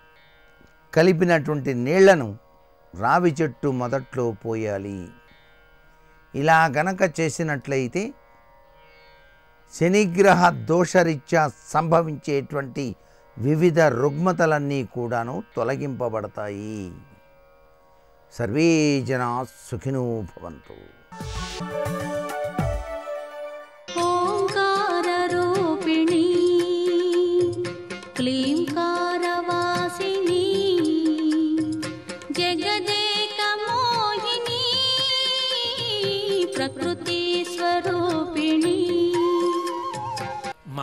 కలిపినటువంటి నీళ్ళను రావి చెట్టు మొదట్లో పోయాలి. ఇలా గనక చేసినట్లయితే శనిగ్రహ దోషరీత్యా సంభవించేటువంటి వివిధ రుగ్మతలన్నీ కూడాను తొలగింపబడతాయి. సర్వే జనా సుఖినో భవంతు.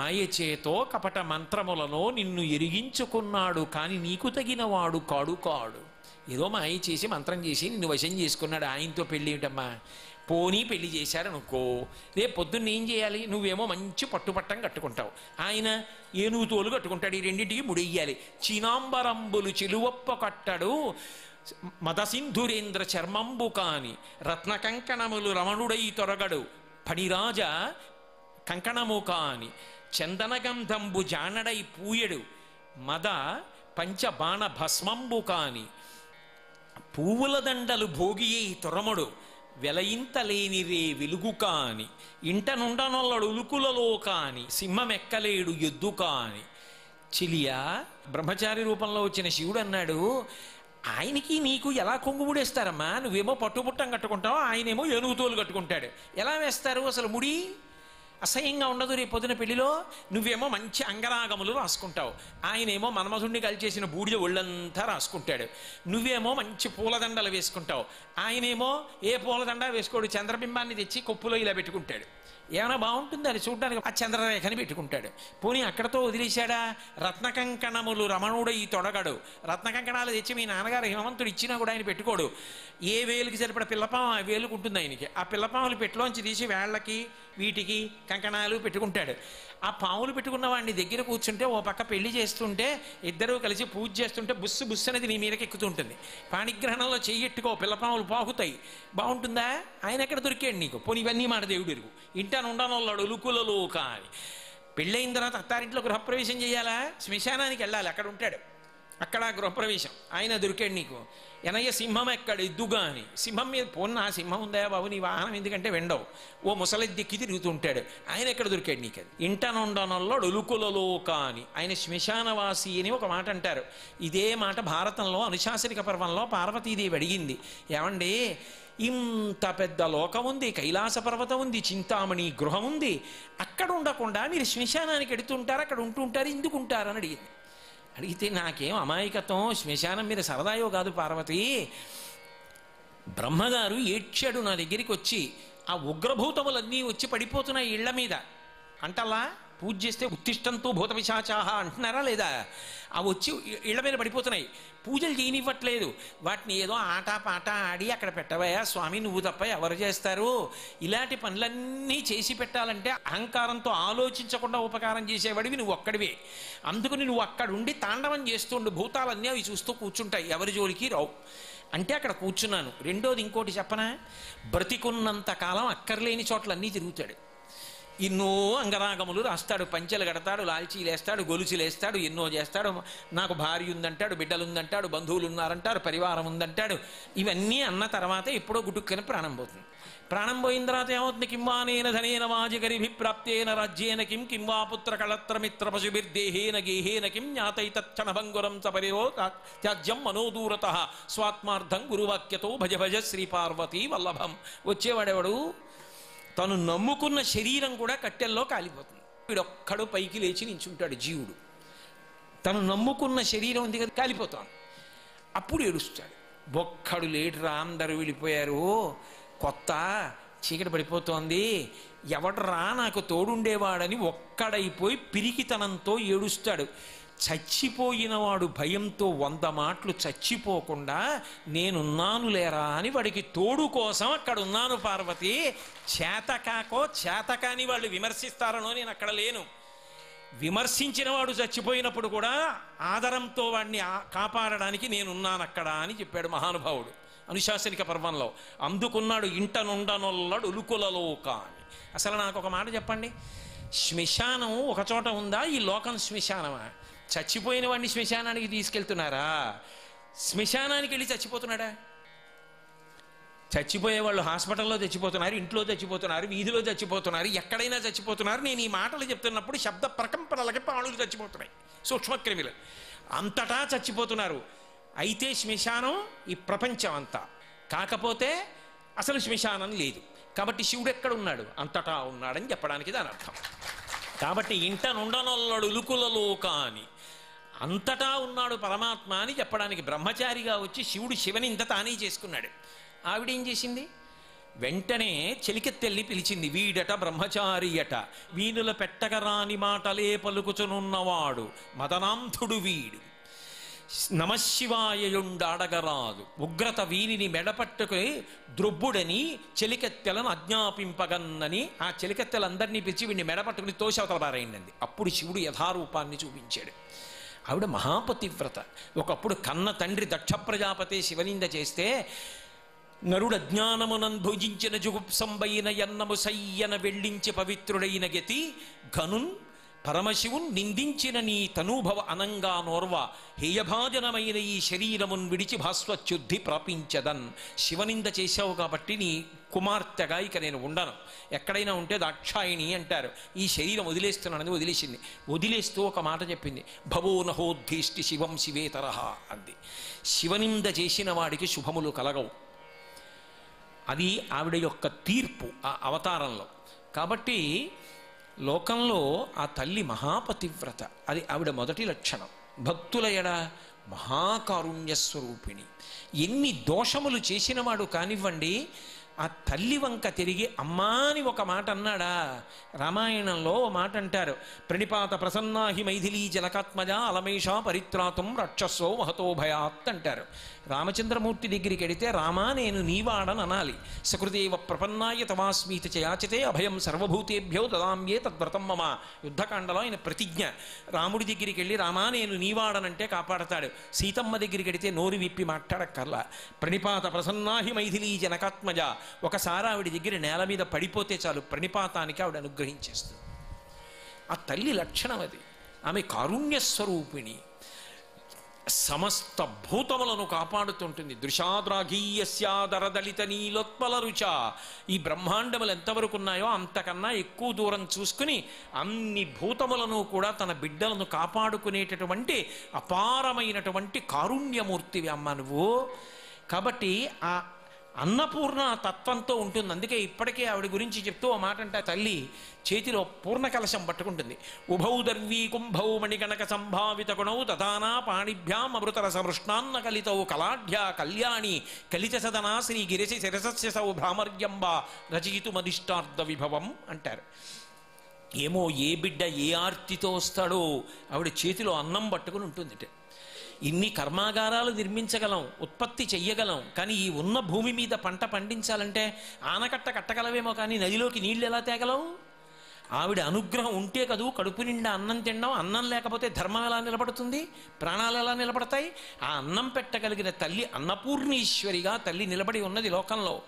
మాయచేతో కపట మంత్రములను నిన్ను ఎరిగించుకున్నాడు కానీ నీకు తగినవాడు కాడు కాడు ఏదో మాయ చేసి మంత్రం చేసి నిన్ను వశం చేసుకున్నాడు ఆయనతో పెళ్ళి ఏమిటమ్మా పోనీ పెళ్ళి చేశారనుకో రేపు పొద్దున్న ఏం చేయాలి? నువ్వేమో మంచి పట్టుపట్టం కట్టుకుంటావు. ఆయన ఏనుగు తోలు కట్టుకుంటాడు ఈ రెండింటికి ముడెయ్యాలి. చినాంబరంబులు చిలువప్ప కట్టడు మదసింధురేంద్ర చర్మంబు కాని రత్న కంకణములు రమణుడై తొరగడు. పడిరాజ కంకణము కాని చందనగంధంబు జానడై పూయడు మద పంచబాణ భస్మంబు కాని పువ్వుల దండలు భోగియై తురముడు వెలయింతలేని రే వెలుగు కాని ఇంట నుండనొల్లడు ఉలుకులలో కాని సింహమెక్కలేడు ఎద్దు కాని. చిలియా బ్రహ్మచారి రూపంలో వచ్చిన శివుడు అన్నాడు ఆయనకి నీకు ఎలా కొంగుముడేస్తారమ్మా నువ్వేమో పట్టుబుట్టం కట్టుకుంటావు? ఆయనేమో ఏనుగు తోలు కట్టుకుంటాడు. ఎలా వేస్తారు? అసలు ముడి అసహ్యంగా ఉండదు రేపు పొద్దున పెళ్ళిలో? నువ్వేమో మంచి అంగరాగములు రాసుకుంటావు. ఆయనేమో మన్మధుణ్ణి కలిచేసిన బూడిద ఒళ్ళంతా రాసుకుంటాడు. నువ్వేమో మంచి పూలదండలు వేసుకుంటావు. ఆయనేమో ఏ పూలదండ వేసుకోడు? చంద్రబింబాన్ని తెచ్చి కొప్పులో ఇలా పెట్టుకుంటాడు. ఏమైనా బాగుంటుంది అది చూడడానికి ఆ చంద్రరేఖని పెట్టుకుంటాడు. పోనీ అక్కడతో వదిలేశాడా? రత్నకంకణములు రమణుడై తొడగడు. రత్నకంకణాలు తెచ్చి మీ నాన్నగారు హిమవంతుడు ఇచ్చినా కూడా ఆయన పెట్టుకోడు. ఏ వేలుకి సరిపడ పిల్లపాము ఆ వేలుకుంటుంది ఆయనకి ఆ పిల్లపాములు పెట్టులోంచి తీసి వేళ్ళకి వీటికి కంకణాలు పెట్టుకుంటాడు. ఆ పాములు పెట్టుకున్న వాడిని దగ్గర కూర్చుంటే ఓ పక్క పెళ్ళి చేస్తుంటే ఇద్దరూ కలిసి పూజ చేస్తుంటే బుస్సు బుస్సు అనేది నీ మీదకి ఎక్కుతూ ఉంటుంది పాణిగ్రహణంలో చెయ్యెట్టుకో పిల్లపాములు పాకుతాయి. బాగుంటుందా? ఆయన ఎక్కడ దొరికాడు నీకు? పోనీ ఇవన్నీ మాట దేవుడు ఎరుగు. ఇంటాను ఉండనోళ్ళాడు ఉలుకులలో కానీ పెళ్ళైన తర్వాత అత్తారింట్లో గృహప్రవేశం చేయాలా? శ్మశానానికి వెళ్ళాలి అక్కడ ఉంటాడు. అక్కడ గృహప్రవేశం. ఆయన దొరికాడు నీకు. ఎనయ్య సింహం ఎక్కడ? ఎద్దుగా అని సింహం మీద పోన్న ఆ సింహం ఉందా బాబు? నీ వాహనం ఎందుకంటే వెండవు. ఓ ముసలెద్దెక్కి తిరుగుతుంటాడు. ఆయన ఎక్కడ దొరికాడు నీకు అది ఇంటనుండనంలో ఒలుకులలో కాని ఆయన శ్మశానవాసి అని ఒక మాట అంటారు. ఇదే మాట భారతంలో అనుశాసనిక పర్వంలో పార్వతీదేవి అడిగింది. ఏమండి? ఇంత పెద్ద లోకం ఉంది కైలాస పర్వతం ఉంది చింతామణి గృహం ఉంది. అక్కడ ఉండకుండా మీరు శ్మశానానికి ఎడుతుంటారు? అక్కడ ఉంటుంటారు? ఎందుకు ఉంటారని అడిగింది. అడిగితే నాకేం అమాయకత్వం? శ్మశానం మీద సరదాయో కాదు పార్వతి. బ్రహ్మగారు ఏడ్చాడు నా దగ్గరికి వచ్చి ఆ ఉగ్రభూతములన్నీ వచ్చి పడిపోతున్నాయి ఇళ్ళ మీద. అంటలా పూజ చేస్తే ఉత్తిష్టంతో భూత పిశాచాహ అంటున్నారా లేదా? అవి వచ్చి ఇళ్ళ మీద పడిపోతున్నాయి. పూజలు చేయనివ్వట్లేదు. వాటిని ఏదో ఆట పాట ఆడి అక్కడ పెట్టవయా స్వామి నువ్వు తప్ప ఎవరు చేస్తారు? ఇలాంటి పనులన్నీ చేసి పెట్టాలంటే అహంకారంతో ఆలోచించకుండా ఉపకారం చేసేవాడివి నువ్వు ఒక్కడివే. అందుకని నువ్వు అక్కడ ఉండి తాండవం చేస్తుండు భూతాలన్నీ అవి చూస్తూ కూర్చుంటాయి. ఎవరి జోలికి రావు. అంటే అక్కడ కూర్చున్నాను. రెండోది ఇంకోటి చెప్పనా? బ్రతికున్నంత కాలం అక్కర్లేని చోట్లన్నీ తిరుగుతాడు. ఎన్నో అంగరాగములు రాస్తాడు పంచెలు కడతాడు లాల్చీలేస్తాడు గొలుసులేస్తాడు ఎన్నో చేస్తాడు. నాకు భార్య ఉందంటాడు బిడ్డలుందంటాడు బంధువులు ఉన్నారంటారు పరివారం ఉందంటాడు. ఇవన్నీ అన్న తర్వాత ఎప్పుడో గుటుక్కని ప్రాణం పోతుంది. ప్రాణం పోయిన తర్వాత ఏమవుతుంది? కింవానేన ధనేన వాజిగరిభిప్రాప్తేన రాజ్యేన కిం కింవా పుత్ర కళత్రమిత్ర పశుభిర్దేహేన గేహేన కిం జ్ఞాతైతక్షణభంగురం స త్యాజ్యం మనోదూరత. స్వాత్మార్థం గురువాక్యతో భజ భజ శ్రీ పార్వతీ వల్లభం. వచ్చేవాడెవడు? తను నమ్ముకున్న శరీరం కూడా కట్టెల్లో కాలిపోతుంది. వీడొక్కడు పైకి లేచి నించుంటాడు జీవుడు. తను నమ్ముకున్న శరీరం ఉంది కదా కాలిపోతాను అప్పుడు ఏడుస్తాడు. బొక్కడు లేటురా అందరూ వెళ్ళిపోయారు. కొత్త చీకటి పడిపోతోంది. ఎవడరా నాకు తోడుండేవాడని ఒక్కడైపోయి పిరికితనంతో ఏడుస్తాడు. చచ్చిపోయినవాడు భయంతో వంద మాటలు చచ్చిపోకుండా నేనున్నాను లేరా అని వాడికి తోడు కోసం అక్కడ ఉన్నాను పార్వతి చేతకాకో చేతకాని వాళ్ళు విమర్శిస్తారనో నేను అక్కడ లేను. విమర్శించిన వాడు చచ్చిపోయినప్పుడు కూడా ఆదరంతో వాడిని కాపాడడానికి నేనున్నాను అక్కడ అని చెప్పాడు మహానుభావుడు అనుశాసనిక పర్వంలో. అందుకున్నాడు ఇంట నుండనొల్లడు ఉలుకులలోక అని అసలు నాకు ఒక మాట చెప్పండి. శ్మశానం ఒక చోట ఉందా? ఈ లోకం శ్మశానమా? చచ్చిపోయిన వాడిని శ్మశానానికి తీసుకెళ్తున్నారా? శ్మశానానికి వెళ్ళి చచ్చిపోతున్నాడా? చచ్చిపోయే వాళ్ళు హాస్పిటల్లో చచ్చిపోతున్నారు ఇంట్లో చచ్చిపోతున్నారు వీధిలో చచ్చిపోతున్నారు ఎక్కడైనా చచ్చిపోతున్నారు. నేను ఈ మాటలు చెప్తున్నప్పుడు శబ్ద ప్రకంపనలకి పాములు చచ్చిపోతున్నాయి సూక్ష్మక్రిమిలు. అంతటా చచ్చిపోతున్నారు. అయితే శ్మశానం ఈ ప్రపంచం అంతా. కాకపోతే అసలు శ్మశానం లేదు. కాబట్టి శివుడు ఎక్కడ ఉన్నాడు? అంతటా ఉన్నాడని చెప్పడానికి దాని అర్థం. కాబట్టి ఇంట నుండనొల్లడు ఉలుకులలో కాని అంతటా ఉన్నాడు పరమాత్మ అని చెప్పడానికి బ్రహ్మచారిగా వచ్చి శివుడు శివని ఇంత తానే చేసుకున్నాడు. ఆవిడ ఏం చేసింది? వెంటనే చెలికెత్తెల్లి పిలిచింది వీడట బ్రహ్మచారియట వీనుల పెట్టగరాని మాటలే పలుకుచునున్నవాడు మదనాంధుడు వీడు. నమశివాయయుండాడగరాదు ఉగ్రత వీనిని మెడపట్టుకుని ద్రొబ్బుడని చెలికెత్తెలను అజ్ఞాపింపగన్నని ఆ చెలికెత్తెలందరినీ పిలిచి వీడిని మెడపట్టుకుని తోషవతల పారేయండి అప్పుడు శివుడు యథారూపాన్ని చూపించాడు. ఆవిడ మహాపతివ్రత. ఒకప్పుడు కన్న తండ్రి దక్ష ప్రజాపతి శివనింద చేస్తే నరుడు అజ్ఞానమునం భుజించిన జుగుప్సంబైన ఎన్నము సయ్యన వెళ్ళించి పవిత్రుడైన గతి ఘనున్ పరమశివున్ నిందించిన నీ తనూభవ అనంగా నోర్వ హేయభాజనమైన ఈ శరీరమున్ విడిచి భాస్వచ్యుద్ధి ప్రాపించదన్. శివనింద చేశావు కాబట్టి నీ కుమార్తెగా ఇక నేను ఉండను. ఎక్కడైనా ఉంటే దాక్షాయిణి అంటారు. ఈ శరీరం వదిలేస్తున్నానని వదిలేసింది. వదిలేస్తూ ఒక మాట చెప్పింది. భవో నహోద్ధీష్టి శివం శివేతరహ అంది. శివనింద చేసిన వాడికి శుభములు కలగవు. అది ఆవిడ యొక్క తీర్పు ఆ అవతారంలో. కాబట్టి లోకంలో ఆ తల్లి మహాపతివ్రత. అది ఆవిడ మొదటి లక్షణం. భక్తుల ఎడ మహాకారుణ్య స్వరూపిణి. ఎన్ని దోషములు చేసినవాడు కానివ్వండి ఆ తల్లి వంక తిరిగి అమ్మా అని ఒక మాట అన్నాడా? రామాయణంలో ఓ మాట అంటారు. ప్రణిపాత ప్రసన్నాహి మైథిలీ జనకాత్మజ అలమేష పరిత్రాతం రక్షస్సో మహతో భయాత్ అంటారు. రామచంద్రమూర్తి దగ్గరికి వెడితే రామా నేను నీవాడని అనాలి. సకృదేవ ప్రపన్నాయ తమాస్మీతి చయాచితే అభయం సర్వభూతేభ్యో దదామ్యే తద్వ్రతం మమ యుద్ధకాండలో ఆయన ప్రతిజ్ఞ. రాముడి దగ్గరికి వెళ్ళి రామా నేను నీవాడనంటే కాపాడతాడు. సీతమ్మ దగ్గరికి వెడితే నోరు విప్పి మాట్లాడక్కర్లా. ప్రణిపాత ప్రసన్నాహి మైథిలీ జనకాత్మజ ఒకసారి ఆవిడ దగ్గర నేల మీద పడిపోతే చాలు ప్రణిపాతానికి ఆవిడ అనుగ్రహించేస్తుంది. ఆ తల్లి లక్షణం అది. ఆమె కారుణ్య స్వరూపిణి. సమస్త భూతములను కాపాడుతుంటుంది. దృశాద్రాఘీయస్యాదరదలిత నీలోత్పల రుచ ఈ బ్రహ్మాండములు ఎంతవరకు ఉన్నాయో అంతకన్నా ఎక్కువ దూరం చూసుకుని అన్ని భూతములను కూడా తన బిడ్డలను కాపాడుకునేటటువంటి అపారమైనటువంటి కారుణ్యమూర్తివి అమ్మ నువ్వు. కాబట్టి ఆ అన్నపూర్ణ తత్వంతో ఉంటుంది. అందుకే ఇప్పటికే ఆవిడ గురించి చెప్తూ ఓ మాట అంటే తల్లి చేతిలో పూర్ణ కలశం పట్టుకుంటుంది. ఉభౌ దర్వీ కుంభౌ మణిగణక సంభావిత గుణౌ దదానా పాణిభ్యాం అమృతర సమృష్ణాన్న కలితౌ కలాఢ్య కళ్యాణి కలిత సదనా శ్రీ గిరిసి శిరసస్యసౌ భ్రామర్యంబ రచయితుమదిష్టార్థ విభవం అంటారు. ఏమో ఏ బిడ్డ ఏ ఆర్తితో వస్తాడో ఆవిడ చేతిలో అన్నం పట్టుకుని ఉంటుంది ఇన్ని కర్మాగారాలు నిర్మించగలం ఉత్పత్తి చెయ్యగలం కానీ ఈ ఉన్న భూమి మీద పంట పండించాలంటే ఆనకట్ట కట్టగలవేమో కానీ నదిలోకి నీళ్ళు ఎలా తేగలవు ఆవిడ అనుగ్రహం ఉంటే కదూ కడుపు నిండా అన్నం తినడం అన్నం లేకపోతే ధర్మం ఎలా నిలబడుతుంది? ప్రాణాలు ఎలా నిలబడతాయి? ఆ అన్నం పెట్టగలిగిన తల్లి అన్నపూర్ణీశ్వరిగా తల్లి నిలబడి ఉన్నది లోకంలో.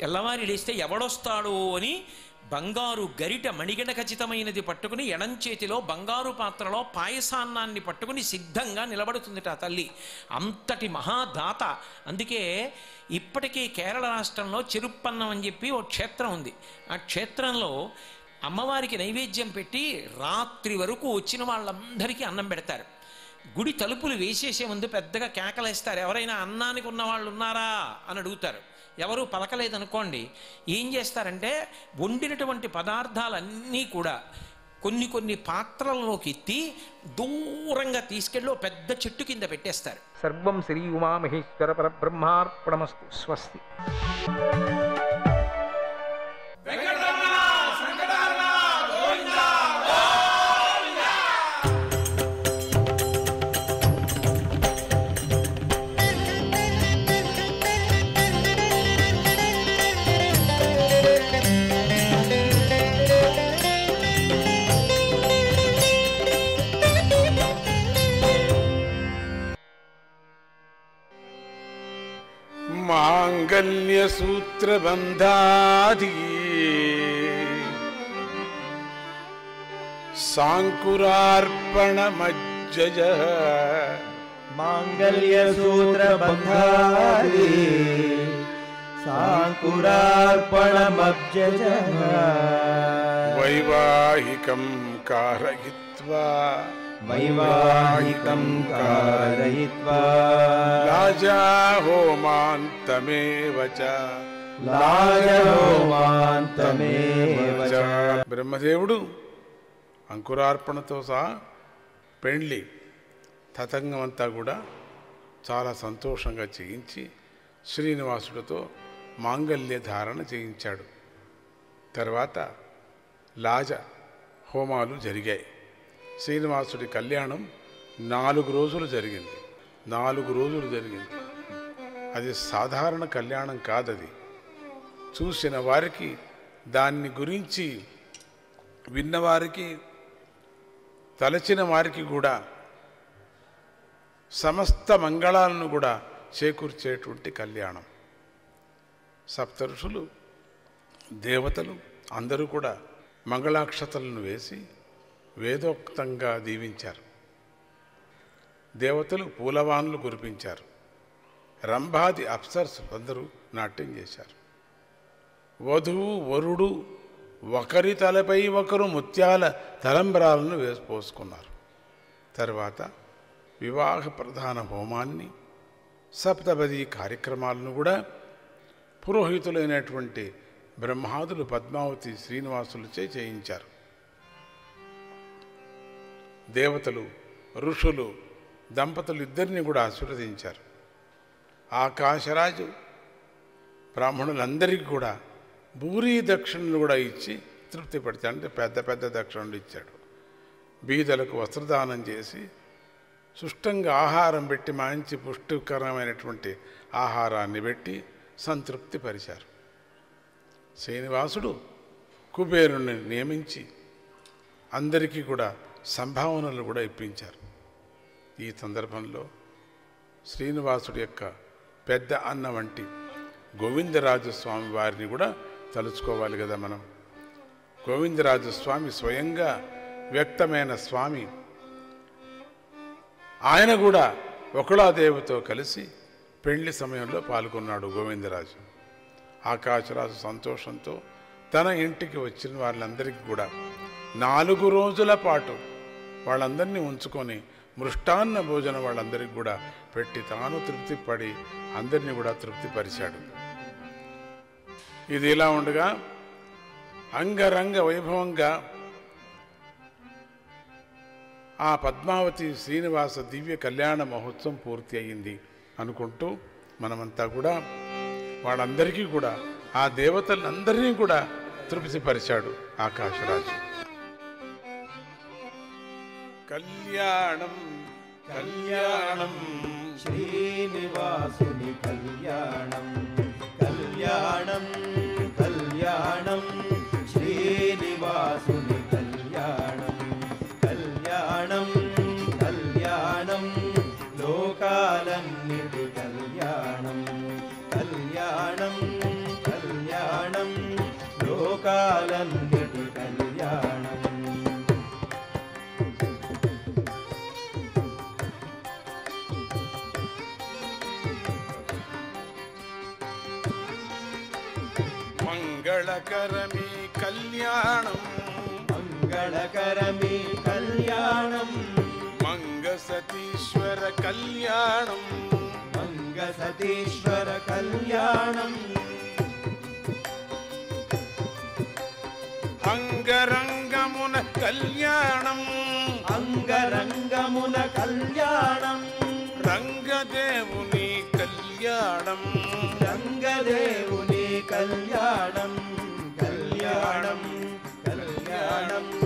తెల్లవారి లేస్తే ఎవడొస్తాడు అని బంగారు గరిట మణిగణ ఖచ్చితమైనది పట్టుకుని ఎడం చేతిలో బంగారు పాత్రలో పాయసాన్నాన్ని పట్టుకుని సిద్ధంగా నిలబడుతుందిట ఆ తల్లి. అంతటి మహాదాత. అందుకే ఇప్పటికీ కేరళ రాష్ట్రంలో చెరుప్పన్నం అని చెప్పి ఓ క్షేత్రం ఉంది. ఆ క్షేత్రంలో అమ్మవారికి నైవేద్యం పెట్టి రాత్రి వరకు వచ్చిన వాళ్ళందరికీ అన్నం పెడతారు. గుడి తలుపులు వేసేసే ముందు పెద్దగా కేకలేస్తారు. ఎవరైనా అన్నానికి ఉన్న వాళ్ళు ఉన్నారా అని అడుగుతారు. ఎవరు పలకలేదనుకోండి ఏం చేస్తారంటే వండినటువంటి పదార్థాలన్నీ కూడా కొన్ని కొన్ని పాత్రలలోకి ఎత్తి దూరంగా తీసుకెళ్ళి ఓ పెద్ద చెట్టు కింద పెట్టేస్తారు. సర్వం శ్రీ ఉమామహేశ్వర పరబ్రహ్మార్పణమస్తు. స్వస్తి. सूत्रबन्धादि। साङ्कुरार्पणमज्जयः। माङ्गल्यसूत्रबन्धादि। साङ्कुरार्पणमब्जयः वैवाहिकं कारयित्वा वैवाहिकं कारयित्वा రాజా హోమాంతమేవ చ लाजहोमान्तमेव च బ్రహ్మదేవుడు అంకురార్పణతో సహా పెండ్లి తతంగం అంతా కూడా చాలా సంతోషంగా చేయించి శ్రీనివాసుడితో మాంగల్య ధారణ చేయించాడు తర్వాత లాజ హోమాలు జరిగాయి శ్రీనివాసుడి కళ్యాణం నాలుగు రోజులు జరిగింది. నాలుగు రోజులు జరిగింది. అది సాధారణ కళ్యాణం కాదది. చూసిన వారికి దాన్ని గురించి విన్నవారికి తలచిన వారికి కూడా సమస్త మంగళాలను కూడా చేకూర్చేటువంటి కళ్యాణం. సప్తరుషులు దేవతలు అందరూ కూడా మంగళాక్షతలను వేసి వేదోక్తంగా దీవించారు. దేవతలు పూలవాన్లు కురిపించారు. రంభాది అప్సర్స్ అందరూ నాట్యం చేశారు. వధువు వరుడు ఒకరి తలపై ఒకరు ముత్యాల తలంబరాలను వేసిపోసుకున్నారు తర్వాత వివాహ ప్రధాన హోమాన్ని సప్తపది కార్యక్రమాలను కూడా పురోహితులైనటువంటి బ్రహ్మాదులు పద్మావతి శ్రీనివాసులచే చేయించారు. దేవతలు ఋషులు దంపతులు ఇద్దరిని కూడా ఆశీర్వదించారు. ఆకాశరాజు బ్రాహ్మణులందరికీ కూడా భూరీ దక్షిణలు కూడా ఇచ్చి తృప్తి పడితే అంటే పెద్ద పెద్ద దక్షిణలు ఇచ్చాడు. బీదలకు వస్త్రదానం చేసి సుష్టంగా ఆహారం పెట్టి మంచి పుష్టికరమైనటువంటి ఆహారాన్ని పెట్టి సంతృప్తి పరిచారు. శ్రీనివాసుడు కుబేరుని నియమించి అందరికీ కూడా సంభావనలు కూడా ఇప్పించారు. ఈ సందర్భంలో శ్రీనివాసుడి యొక్క పెద్ద అన్న వంటి గోవిందరాజు స్వామి వారిని కూడా తలుచుకోవాలి కదా మనం. గోవిందరాజు స్వామి స్వయంగా వ్యక్తమైన స్వామి. ఆయన కూడా ఒకళాదేవితో కలిసి పెళ్ళి సమయంలో పాల్గొన్నాడు గోవిందరాజు. ఆకాశరాజు సంతోషంతో తన ఇంటికి వచ్చిన వాళ్ళందరికీ కూడా నాలుగు రోజుల పాటు వాళ్ళందరినీ ఉంచుకొని మృష్టాన్న భోజనం వాళ్ళందరికీ కూడా పెట్టి తాను తృప్తిపడి అందరినీ కూడా తృప్తిపరిచాడు. ఇది ఇలా ఉండగా అంగరంగ వైభవంగా ఆ పద్మావతి శ్రీనివాస దివ్య కళ్యాణ మహోత్సవం పూర్తి అయ్యింది అనుకుంటూ మనమంతా కూడా వాళ్ళందరికీ కూడా ఆ దేవతలందరినీ కూడా తృప్తిపరిచాడు ఆకాశరాజు. कल्याणं कल्याणं श्रीनिवासुनि कल्याणं कल्याणं कल्याणं श्रीनिवासुनि கரமே கல்யாணம். மங்க சதீஸ்வர கல்யாணம். மங்க சதீஸ்வர கல்யாணம். அங்கரங்கமுன கல்யாணம். அங்கரங்கமுன கல்யாணம். ரங்கதேவுனி கல்யாணம். ரங்கதேவுனி கல்யாணம். கல்யாணம் கல்யாணம்.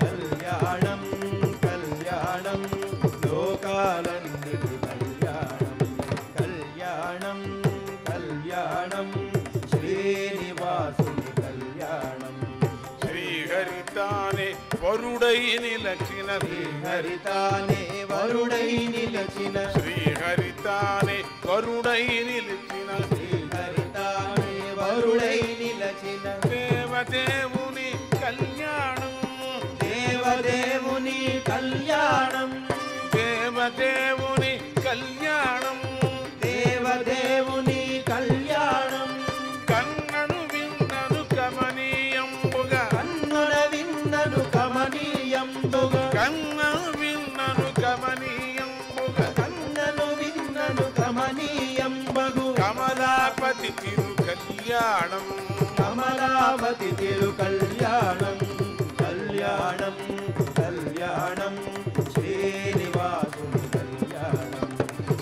कल्याणं कल्याणं लोकालन्निति कल्याणं कल्याणं कल्याणं श्रीनिवासुनि कल्याणं శ్రీహరితా శ్రీహరితానే వరుడై నిలచిన హరితానే వరుడై నిలచిన శ్రీహరితానే వరుడై నిలిచిన హరితానే వరుడై తిరు కళ్యాణం కమలావతి తిరు కళ్యాణం కళ్యాణం కళ్యాణం శ్రీనివాసుని కళ్యాణం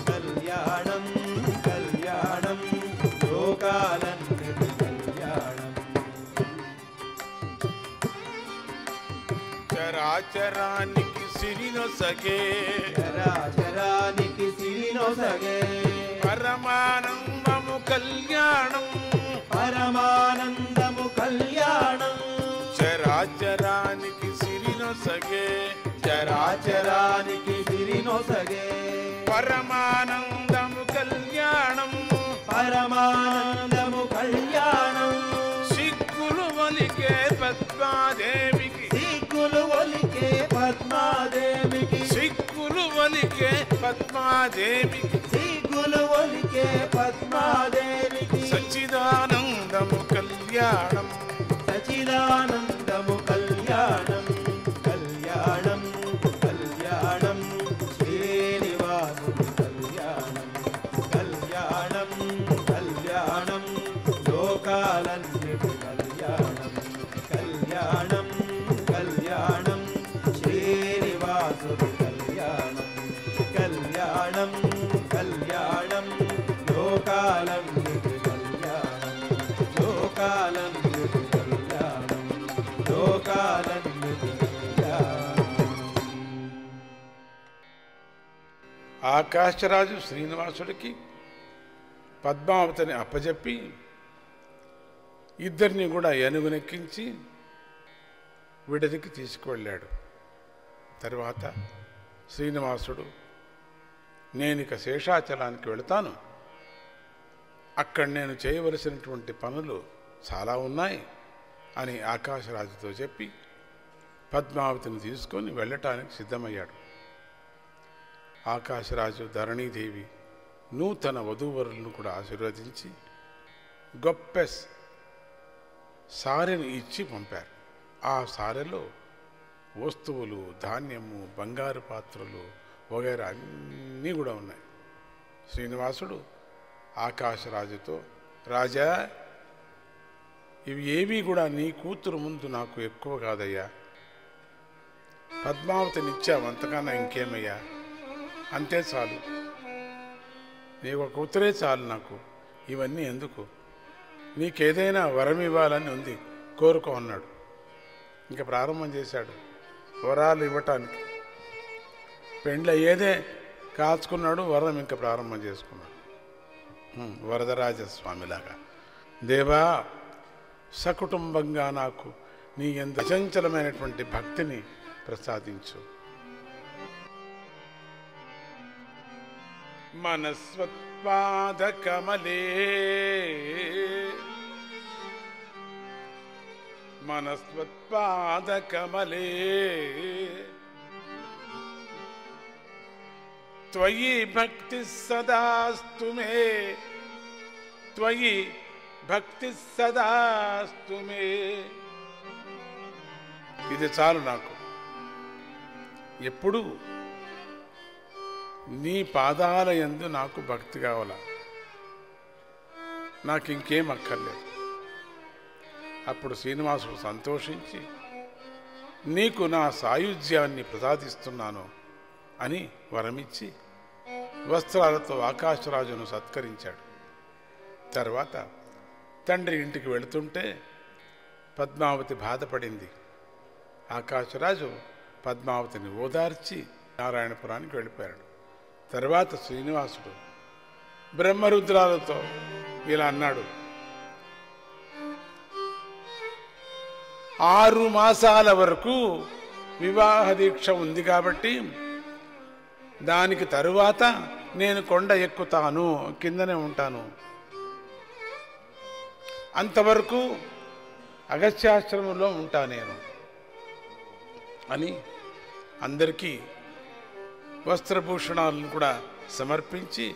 కళ్యాణం కళ్యాణం లోకాలన్నిటి కళ్యాణం చరాచరానికి సిరినొసగే. చరాచరానికి సిరినొసగే. పరమానందము కళ్యాణం. పరమానందము కళ్యాణం. చరాచరానికి సిరినొసగే. చరాచరానికి సిరినొసగే. పరమానందము కళ్యాణం. పరమానందము కళ్యాణం. సిగ్గులు వలికే పద్మాదేవికి. సిగ్గులు ఒలికే పద్మాదేవికి. సిగ్గులు వలికే పద్మాదేవికి. సిగ్గులు ఒలికే పద్మాదేవికి సచ్చిదానందము కళ్యాణం సచిదానందము కళ్యాణం కళ్యాణం ఆకాశరాజు శ్రీనివాసుడికి పద్మావతిని అప్పజెప్పి ఇద్దరిని కూడా ఏనుగునెక్కించి విడదికి తీసుకువెళ్ళాడు. తర్వాత శ్రీనివాసుడు నేనిక శేషాచలానికి వెళతాను. అక్కడ నేను చేయవలసినటువంటి పనులు చాలా ఉన్నాయి అని ఆకాశరాజుతో చెప్పి పద్మావతిని తీసుకొని వెళ్ళటానికి సిద్ధమయ్యాడు. ఆకాశరాజు ధరణీదేవి నూతన వధూవరులను కూడా ఆశీర్వదించి గొప్ప సారెను ఇచ్చి పంపారు. ఆ సారెలో వస్తువులు ధాన్యము బంగారు పాత్రలు వగైరా అన్నీ కూడా ఉన్నాయి. శ్రీనివాసుడు ఆకాశరాజుతో రాజా ఇవి ఏవి కూడా నీ కూతురు ముందు నాకు ఎక్కువ కాదయ్యా. పద్మావతినిచ్చావు అంతకన్నా ఇంకేమయ్యా? అంతే చాలు. నీకు ఒక కూతురే చాలు నాకు. ఇవన్నీ ఎందుకు? నీకేదైనా వరం ఇవ్వాలని ఉంది. కోరుకో అన్నాడు. ఇంకా ప్రారంభం చేశాడు. వరాలు ఇవ్వటానికి. పెండ్ల ఏదే కాచుకున్నాడు వరం ఇంకా ప్రారంభం చేసుకున్నాడు. వరదరాజస్వామిలాగా. దేవా సకుటుంబంగా నాకు నీ ఎంత అచంచలమైనటువంటి భక్తిని ప్రసాదించు. మనస్వత్పాదకమలే మనస్వత్పాదకమలే త్వయి భక్తి సదాస్తు మే త్వయి భక్తి సదాస్తు మే ఇది చాలు నాకు ఎప్పుడు నీ పాదాల యందు నాకు భక్తి కావాల? నాకు ఇంకేం అక్కర్లేదు. అప్పుడు శ్రీనివాసుడు సంతోషించి నీకు నా సాయుధ్యాన్ని ప్రసాదిస్తున్నాను అని వరమిచ్చి వస్త్రాలతో ఆకాశరాజును సత్కరించాడు. తర్వాత తండ్రి ఇంటికి వెళుతుంటే పద్మావతి బాధపడింది. ఆకాశరాజు పద్మావతిని ఓదార్చి నారాయణపురానికి వెళ్ళిపోయాడు. తర్వాత శ్రీనివాసుడు బ్రహ్మరుద్రాలతో ఇలా అన్నాడు. ఆరు మాసాల వరకు వివాహ దీక్ష ఉంది కాబట్టి దానికి తరువాత నేను కొండ ఎక్కుతాను కిందనే ఉంటాను. అంతవరకు అగస్త్యాశ్రమంలో ఉంటా నేను అని అందరికీ వస్త్రభూషణాలను కూడా సమర్పించి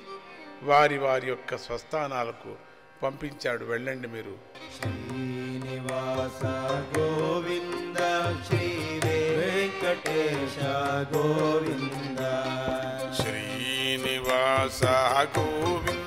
వారి వారి యొక్క స్వస్థానాలకు పంపించాడు. వెళ్ళండి మీరు. శ్రీనివాస గోవింద శ్రీ వెంకటేశ గోవింద. శ్రీనివాస గోవింద.